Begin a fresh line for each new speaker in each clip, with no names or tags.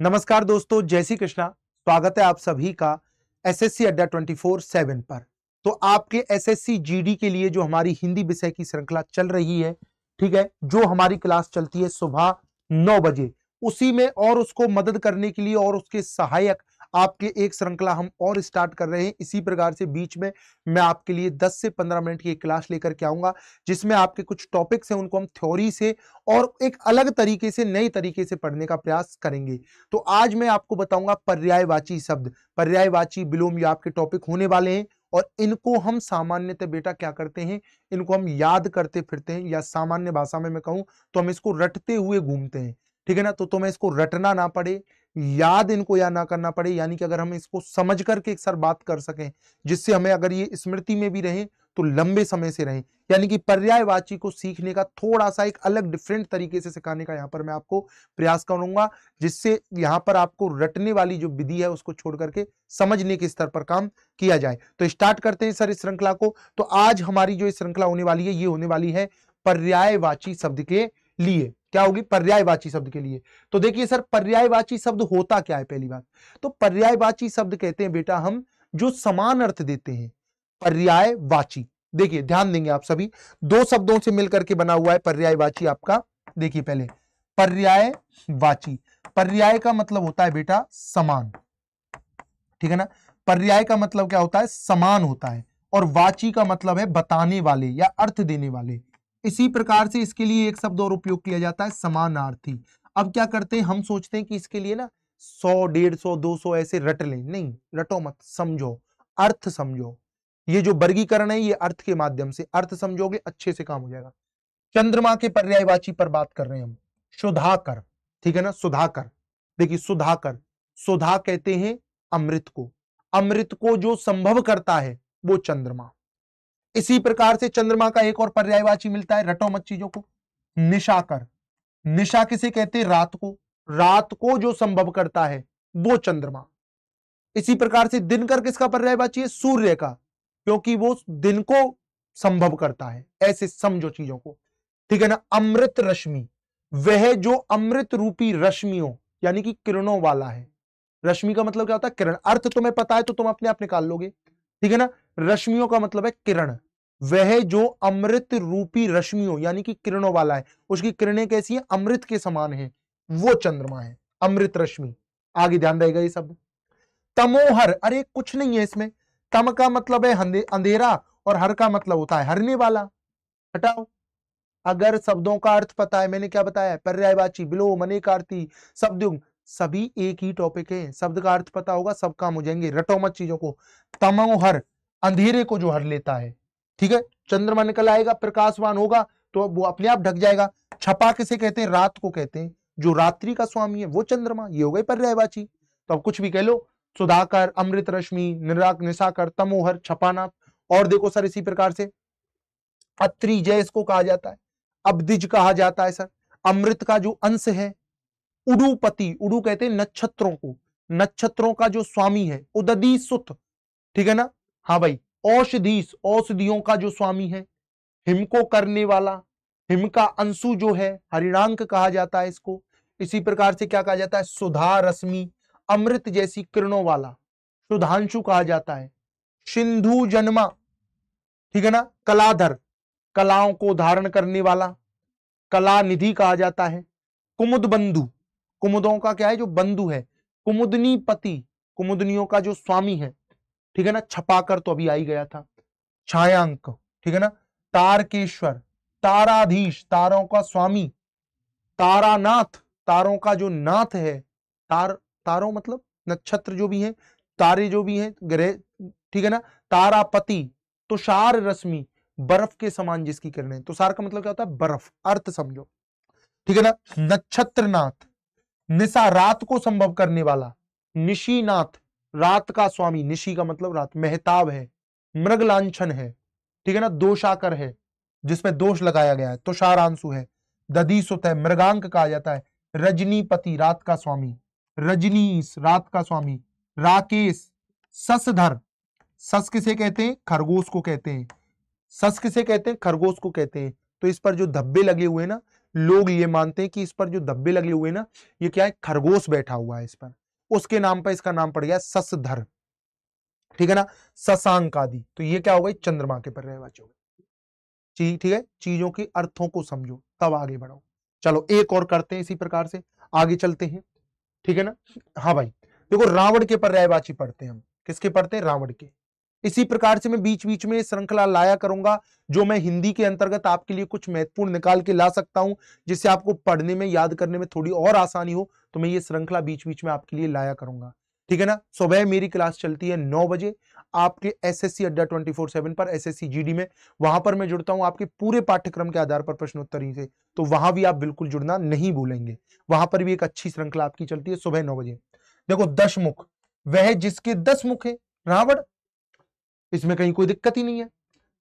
नमस्कार दोस्तों, जय श्री कृष्णा। स्वागत है आप सभी का एसएससी अड्डा 24 सेवन पर। तो आपके एसएससी जीडी के लिए जो हमारी हिंदी विषय की श्रृंखला चल रही है, ठीक है, जो हमारी क्लास चलती है सुबह नौ बजे, उसी में और उसको मदद करने के लिए और उसके सहायक आपके एक श्रृंखला हम और स्टार्ट कर रहे हैं। इसी प्रकार से बीच में मैं आपके लिए 10 से 15 मिनट की एक क्लास लेकर के आऊँगा, जिसमें आपके कुछ टॉपिक्स हैं, उनको हम थ्योरी से और एक अलग तरीके से, नए तरीके से पढ़ने का प्रयास करेंगे। तो आज मैं आपको बताऊँगा पर्यायवाची शब्द। पर्यायवाची विलोम ये आपके टॉपिक होने वाले हैं और इनको हम सामान्यतः बेटा क्या करते हैं? इनको हम याद करते फिरते हैं या सामान्य भाषा में मैं कहूँ तो हम इसको रटते हुए घूमते हैं। ठीक है ना? तो तुम्हें इसको रटना ना पड़े। याद इनको या ना करना पड़े, यानी कि अगर हम इसको समझ करके एक सर बात कर सकें, जिससे हमें अगर ये स्मृति में भी रहे तो लंबे समय से रहे। यानी कि पर्यायवाची को सीखने का थोड़ा सा एक अलग डिफरेंट तरीके से सिखाने का यहाँ पर मैं आपको प्रयास करूँगा, जिससे यहाँ पर आपको रटने वाली जो विधि है उसको छोड़ करके समझने के स्तर पर काम किया जाए। तो स्टार्ट करते हैं सर इस श्रृंखला को। तो आज हमारी जो श्रृंखला होने वाली है, ये होने वाली है पर्यायवाची शब्द के लिए। क्या होगी? पर्यायवाची शब्द के लिए। तो देखिए सर, पर्यायवाची शब्द होता क्या है पहली बात? तो पर्यायवाची शब्द कहते हैं, बेटा, हम जो समान अर्थ देते हैं, पर्यायवाची। देखिए, ध्यान देंगे आप सभी। दो शब्दों से मिलकर के बना हुआ है पर्यायवाची आपका। देखिए पहले, पर्यायवाची। पर्याय का मतलब होता है, बेटा, समान। ठीक है ना? पर्याय का मतलब क्या होता है? समान होता है। और वाची का मतलब है बताने वाले या अर्थ देने वाले। इसी प्रकार से इसके लिए एक शब्द और उपयोग किया जाता है, समानार्थी। अब क्या करते हैं? हम सोचते हैं कि इसके लिए ना सौ, डेढ़ सौ, दो सौ ऐसे रट लें। नहीं, रटो मत, समझो। अर्थ समझो। ये जो वर्गीकरण है, ये अर्थ के माध्यम से। अर्थ समझोगे, अच्छे से काम हो जाएगा। चंद्रमा के पर्यायवाची पर बात कर रहे हैं हम। सुधाकर, ठीक है ना? सुधाकर। देखिए, सुधाकर। सुधा कहते हैं अमृत को। अमृत को जो संभव करता है, वो चंद्रमा। इसी प्रकार से चंद्रमा का एक और पर्यायवाची मिलता है रटो मत चीज़ों को। निशाकर निशा किसे कहते हैं? रात को। रात को जो संभव करता है, वो चंद्रमा। इसी प्रकार से दिनकर किसका पर्यायवाची है? सूर्य का, क्योंकि वो दिन को संभव करता है, ऐसे समझो चीज़ों को। ठीक है ना? अमृत रश्मि। वह जो अमृत रूपी रश्मियों यानी कि किरणों वाला है। रश्मि का मतलब क्या होता है? किरण। अर्थ तुम्हें पता है तो तुम अपने आप निकाल लोगे। ठीक है ना? रश्मियों का मतलब है किरण। वह जो अमृत रूपी रश्मियों, यानी कि किरणों वाला है। उसकी किरणें कैसी है? अमृत के समान है। वो चंद्रमा है, अमृत रश्मि। आगे ध्यान रहेगा ये सब। तमोहर, अरे कुछ नहीं है इसमें। तम का मतलब है अंधेरा और हर का मतलब होता है हरने वाला। हटाओ। अगर शब्दों का अर्थ पता है, मैंने क्या बताया पर्यायवाची, बिलो मनेकार्थी शब्द सभी एक ही टॉपिक है। शब्द का अर्थ पता होगा, सब काम हो जाएँगे। रटो मत चीज़ों को। तमोहर, अंधेरे को जो हर लेता है। ठीक है? चंद्रमा निकल आएगा, प्रकाशवान होगा तो वो अपने आप ढक जाएगा। छपा किसे कहते हैं? रात को कहते हैं। जो रात्रि का स्वामी है, वो चंद्रमा, ये हो गई पर्यायवाची। तो अब कुछ भी कह लो, सुधाकर, अमृत रश्मि निराक निशाकर, तमोहर छपाना और देखो सर इसी प्रकार से। अत्रि जय इसको कहा जाता है। अब्दिज कहा जाता है सर। अमृत का जो अंश है, उडुपति, उडु कहते हैं नक्षत्रों को। नक्षत्रों का जो स्वामी है उददी सुत ठीक है ना? हाँ भाई औषधीस औषधियों का जो स्वामी है, हिम को करने वाला, हिम का अंशु जो है, हरिणांक कहा जाता है इसको। इसी प्रकार से क्या कहा जाता है? सुधा रश्मि, अमृत जैसी किरणों वाला, सुधांशु कहा जाता है। सिंधु जन्मा, ठीक है ना? कलाधर, कलाओं को धारण करने वाला कला निधि कहा जाता है। कुमुद बंधु कुमुदों का क्या है? जो बंधु है, कुमुदनी पति, कुमुदनियों का जो स्वामी है ठीक है ना? छपाकर तो अभी आई गया था। छायांक, ठीक है ना? तारकेश्वर, ताराधीश, तारों का स्वामी, तारानाथ, तारों का जो नाथ है, तार, तारों मतलब नक्षत्र जो भी है, तारे जो भी हैं, ग्रह, ठीक है ना? तारापति, तुषार रश्मि, बर्फ़ के समान जिसकी किरणें। तुषार का मतलब क्या होता है? बर्फ़, अर्थ समझो। ठीक है ना? नक्षत्रनाथ निशा रात को संभव करने वाला, निशीनाथ रात का स्वामी, निशी का मतलब रात, मेहताब है मृग लांछन है, ठीक है ना, दोषाकर है, जिसमें दोष लगाया गया है तुषारांशु है, दधीसुत है, मृगांक कहा जाता है, रजनीपति, रात का स्वामी, रजनीश, रात का स्वामी, राकेश, ससधर, सस किसे कहते हैं? खरगोश को कहते हैं, सस किसे कहते हैं? खरगोश को कहते हैं तो इस पर जो धब्बे लगे हुए ना, लोग ये मानते हैं कि इस पर जो धब्बे लगे हुए ना, ये क्या है? खरगोश बैठा हुआ है इस पर। उसके नाम पर इसका नाम पड़ गया ससधर। ठीक है ना? ससांक आदि तो ये क्या हो गई? चंद्रमा के पर्यायवाची हो गई। ठीक है? चीज़ों के अर्थों को समझो, तब आगे बढ़ो। चलो, एक और करते हैं इसी प्रकार से। आगे चलते हैं। ठीक है ना? हाँ भाई। देखो, रावण के पर्यायवाची पढ़ते हैं हम। किसके पढ़ते हैं? रावण के। इसी प्रकार से मैं बीच बीच में श्रृंखला लाया करूँगा, जो मैं हिंदी के अंतर्गत आपके लिए कुछ महत्वपूर्ण निकाल के ला सकता हूँ, जिससे आपको पढ़ने में, याद करने में थोड़ी और आसानी हो तो मैं ये श्रृंखला बीच बीच में आपके लिए लाया करूँगा। ठीक है ना? सुबह मेरी क्लास चलती है नौ बजे, आपके SSC Adda twenty four seven पर एसएससी जीडी में। वहाँ पर मैं जुड़ता हूँ आपके पूरे पाठ्यक्रम के आधार पर प्रश्नोत्तरी से। तो वहाँ भी आप बिल्कुल जुड़ना नहीं भूलेंगे। वहाँ पर भी एक अच्छी श्रृंखला आपकी चलती है सुबह नौ बजे। देखो, दस मुख। वह जिसके दस मुख है, रावण, इसमें कहीं कोई दिक्कत ही नहीं है।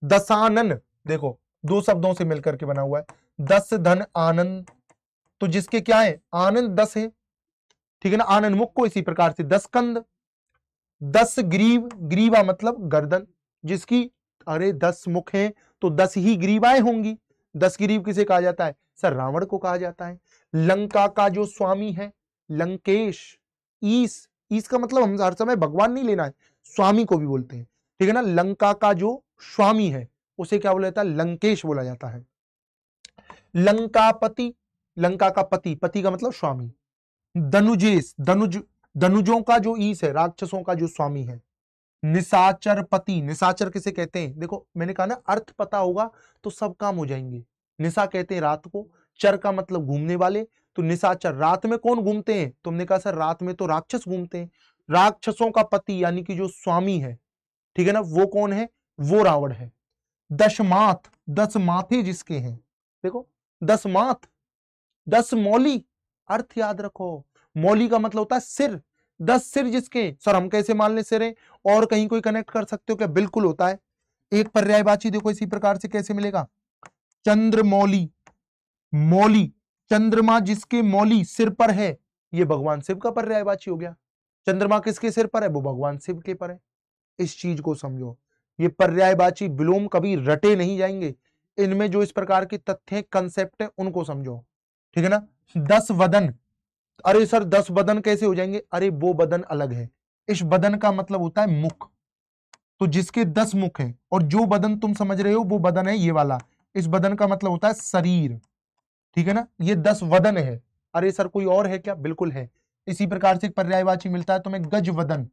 दसानन। देखो, दो शब्दों से मिलकर के बना हुआ है। दस धन आनंद। तो जिसके क्या है? आनंद दस है। ठीक है ना? आनंद मुख को इसी प्रकार से दस कंद, दस ग्रीव, ग्रीवा मतलब गर्दन, जिसकी, अरे दस मुख हैं तो दस ही ग्रीवाएँ होंगी। दस ग्रीव किसे कहा जाता है? सर, रावण को कहा जाता है। लंका का जो स्वामी है, लंकेश, ईस ईस का मतलब हम हर समय भगवान नहीं लेना है, स्वामी को भी बोलते हैं। ठीक है ना? लंका का जो स्वामी है, उसे क्या बोला जाता है? लंकेश बोला जाता है। लंकापति, लंका का पति पति का मतलब स्वामी। दनुजेश दनुज दनुजों का जो ईस है, राक्षसों का जो स्वामी है निशाचर पति निशाचर किसे कहते हैं? देखो, मैंने कहा ना, अर्थ पता होगा तो सब काम हो जाएँगे। निशा कहते हैं रात को, चर का मतलब घूमने वाले तो निशाचर रात में कौन घूमते हैं? तुमने कहा सर, रात में तो राक्षस घूमते हैं। राक्षसों का पति यानी कि जो स्वामी है, ठीक है ना, वो कौन है? वो रावण है। दशमाथ दस माथे जिसके हैं, देखो, दस माथ दस मौली अर्थ याद रखो। मौली का मतलब होता है सिर। दस सिर जिसके सर हम कैसे मान ले सिर? और कहीं कोई कनेक्ट कर सकते हो क्या? बिल्कुल होता है। एक पर्यायवाची देखो इसी प्रकार से कैसे मिलेगा। चंद्र मौली। मौली। चंद्रमा जिसके मौली सिर पर है, ये भगवान शिव का पर्यायवाची हो गया। चंद्रमा किसके सिर पर है? वो भगवान शिव के पर है। इस चीज़ को समझो। ये पर्यायवाची विलोम कभी रटे नहीं जाएँगे। इनमें जो इस प्रकार के तथ्य कंसेप्ट है, उनको समझो। ठीक है ना? दस वदन अरे सर, दस बदन कैसे हो जाएँगे? अरे वो बदन अलग है। इस बदन का मतलब होता है मुख। तो जिसके दस मुख है, और जो बदन तुम समझ रहे हो, वो बदन है ये वाला। इस बदन का मतलब होता है शरीर। ठीक है ना? ये दस वदन है। अरे सर, कोई और है क्या? बिल्कुल है। इसी प्रकार से पर्यायवाची मिलता है तुम्हें गज वदन।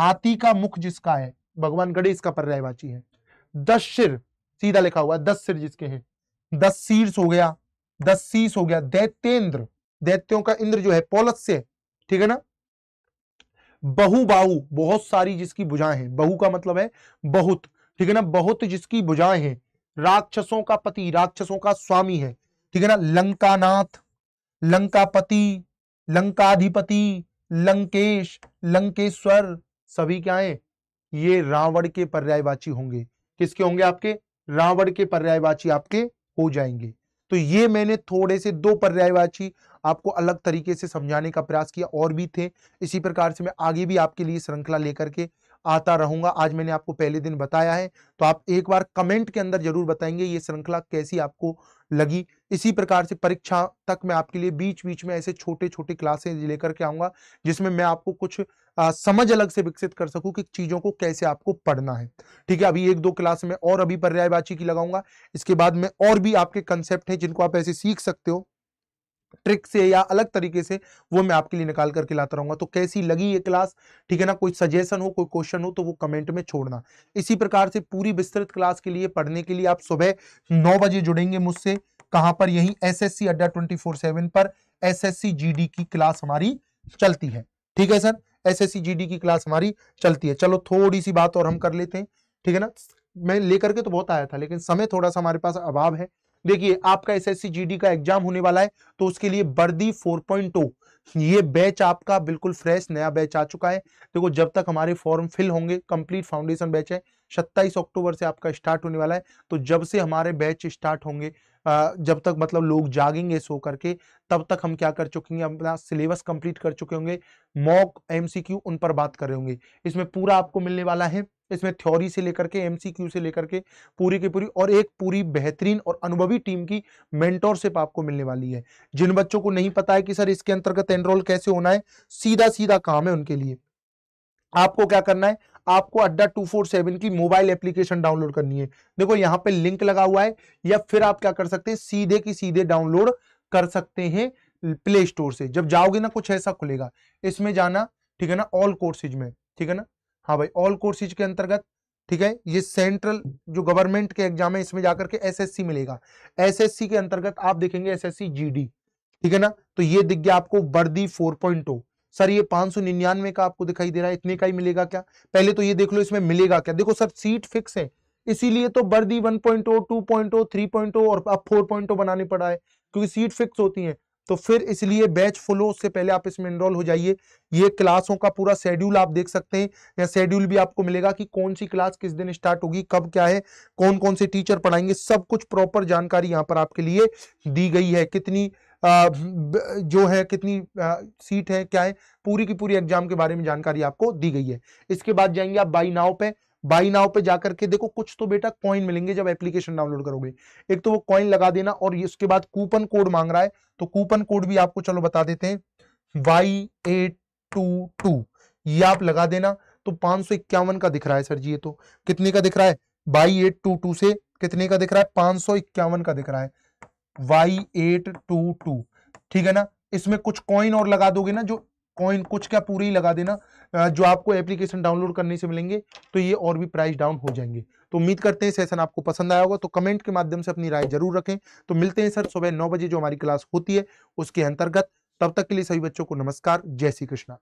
हाथी का मुख जिसका है, भगवान गणेश का पर्यायवाची है। दस सिर, सीधा लिखा हुआ दस सिर जिसके हैं। दस शीर्ष हो गया। दस शीश हो गया, दैत्येंद्र। दैत्यों का इंद्र जो है, पोलस से, ठीक है ना? बहु बाहु, बहुत सारी जिसकी भुजाएँ हैं। बहु का मतलब है बहुत, ठीक है ना? बहुत जिसकी भुजाएँ हैं। राक्षसों का पति, राक्षसों का स्वामी है, ठीक है ना? लंकानाथ, लंकापति, लंकाधिपति, लंकेश, लंकेश्वर, सभी क्या है? ये रावण के पर्यायवाची होंगे। किसके होंगे आपके? रावण के पर्यायवाची आपके हो जाएँगे। तो ये मैंने थोड़े से दो पर्यायवाची आपको अलग तरीके से समझाने का प्रयास किया, और भी थे। इसी प्रकार से मैं आगे भी आपके लिए श्रृंखला लेकर के आता रहूँगा। आज मैंने आपको पहले दिन बताया है तो आप एक बार कमेंट के अंदर ज़रूर बताएँगे ये श्रृंखला कैसी आपको लगी। इसी प्रकार से परीक्षा तक मैं आपके लिए बीच बीच में ऐसे छोटे छोटे क्लासेज लेकर के आऊँगा जिसमें मैं आपको कुछ आ, समझ अलग से विकसित कर सकूँ कि चीज़ों को कैसे आपको पढ़ना है। ठीक है अभी एक दो क्लास में और अभी पर्यायवाची की लगाऊँगा इसके बाद में और भी आपके कंसेप्ट है जिनको आप ऐसे सीख सकते हो ट्रिक से या अलग तरीके से वो मैं आपके लिए निकाल करके लाता रहूँगा। तो कैसी लगी ये क्लास? ठीक है ना? कोई सजेशन हो, कोई क्वेश्चन हो तो वो कमेंट में छोड़ना। इसी प्रकार से पूरी विस्तृत क्लास के लिए, पढ़ने के लिए आप सुबह नौ बजे जुड़ेंगे मुझसे। कहाँ पर? यही S S C Adda twenty four seven पर S S C G D की क्लास हमारी चलती है। ठीक है sir? S S C G D की क्लास हमारी चलती है। चलो, थोड़ी सी बात और हम कर लेते हैं। ठीक है ना? मैं लेकर के तो बहुत आया था, लेकिन समय थोड़ा सा हमारे पास अभाव है। देखिए, आपका एस एस का एग्ज़ाम होने वाला है तो उसके लिए वर्दी 4.0 ये बैच आपका बिल्कुल फ्रेश नया बैच आ चुका है। देखो, जब तक हमारे फॉर्म फिल होंगे कंप्लीट फाउंडेशन बैच है, सत्ताईस अक्टूबर से आपका स्टार्ट होने वाला है तो जब से हमारे बैच स्टार्ट होंगे जब तक मतलब लोग जागेंगे सो करके, तब तक हम क्या कर चुके हैं अपना सिलेबस कंप्लीट कर चुके होंगे मॉक एमसीक्यू उन पर बात कर रहे होंगे। इसमें पूरा आपको मिलने वाला है। इसमें थ्योरी से लेकर के एमसीक्यू से लेकर के, पूरी की पूरी और एक पूरी बेहतरीन और अनुभवी टीम की मेंटोरशिप आपको मिलने वाली है। जिन बच्चों को नहीं पता है कि सर इसके अंतर्गत एनरोल कैसे होना है सीधा सीधा काम है उनके लिए। आपको क्या करना है? आपको अड्डा टू फोर सेवन की मोबाइल एप्लीकेशन डाउनलोड करनी है। देखो, यहाँ पे लिंक लगा हुआ है, या फिर आप क्या कर सकते हैं, सीधे की सीधे डाउनलोड कर सकते हैं प्ले स्टोर से। जब जाओगे ना, कुछ ऐसा खुलेगा। इसमें जाना, ठीक है ना ऑल कोर्सेज में, ठीक है ना? हाँ भाई ऑल कोर्सेज के अंतर्गत, ठीक है? ये सेंट्रल जो गवर्नमेंट के एग्ज़ाम है, इसमें जाकर के एसएससी मिलेगा। एसएससी के अंतर्गत आप देखेंगे एसएससी जीडी ठीक है ना? तो ये दिख गया आपको वर्दी 4.0 सर, ये पाँच सौ निन्यानवे का आपको दिखाई दे रहा है, इतने का ही मिलेगा क्या? पहले तो ये देख लो, इसमें मिलेगा क्या? देखो सर सीट फिक्स है। इसीलिए तो वर्दी 1.0 2.0 3.0 और अब 4.0 बनाने पड़ा है, क्योंकि सीट फिक्स होती है। तो फिर इसलिए बैच फुल उससे पहले आप इसमें इनरोल हो जाइए। ये क्लासों का पूरा शेड्यूल आप देख सकते हैं। या शेड्यूल भी आपको मिलेगा कि कौन सी क्लास किस दिन स्टार्ट होगी कब क्या है कौन कौन से टीचर पढ़ाएँगे सब कुछ प्रॉपर जानकारी यहाँ पर आपके लिए दी गई है। कितनी आ, जो है कितनी आ, सीट है क्या है पूरी की पूरी एग्ज़ाम के बारे में जानकारी आपको दी गई है। इसके बाद जाएँगे आप बाई नाव पे। बाई नाव पे जाकर के देखो, कुछ तो बेटा कॉइन मिलेंगे जब एप्लीकेशन डाउनलोड करोगे। एक तो वो कॉइन लगा देना और इसके बाद कूपन कोड मांग रहा है तो कूपन कोड भी आपको चलो बता देते हैं। वाई ये आप लगा देना तो पाँच का दिख रहा है सर जी ये तो। कितने का दिख रहा है? टू से कितने का दिख रहा है? पाँच का दिख रहा है। वाई ठीक है ना? इसमें कुछ कॉइन और लगा दोगे ना जो कॉइन कुछ क्या पूरी लगा देना जो आपको एप्लीकेशन डाउनलोड करने से मिलेंगे तो ये और भी प्राइस डाउन हो जाएँगे। तो उम्मीद करते हैं सेशन आपको पसंद आया होगा तो कमेंट के माध्यम से अपनी राय ज़रूर रखें। तो मिलते हैं सर सुबह नौ बजे जो हमारी क्लास होती है, उसके अंतर्गत। तब तक के लिए सभी बच्चों को नमस्कार, जय श्री कृष्णा।